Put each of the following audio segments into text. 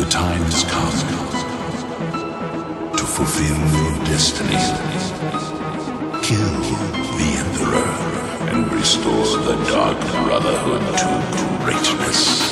The time has come to fulfill your destiny. Kill the Emperor and restore the Dark Brotherhood to greatness.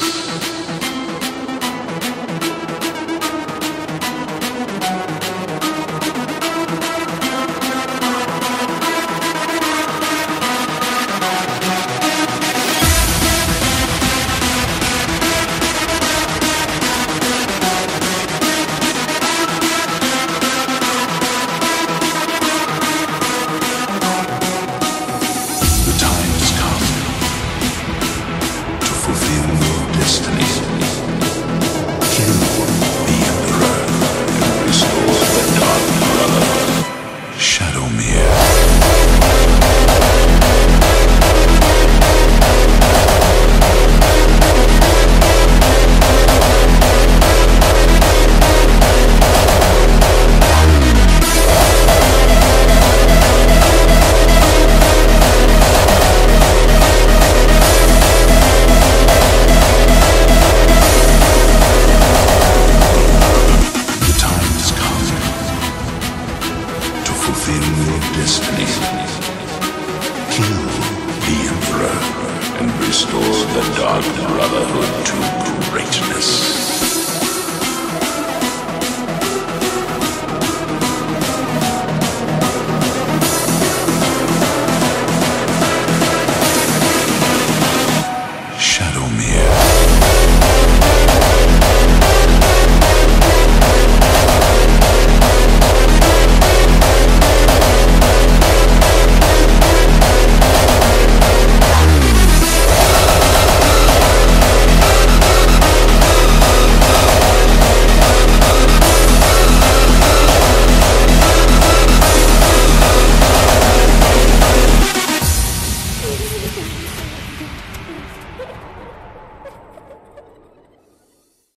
Emperor restore the Dark Brotherhood to greatness.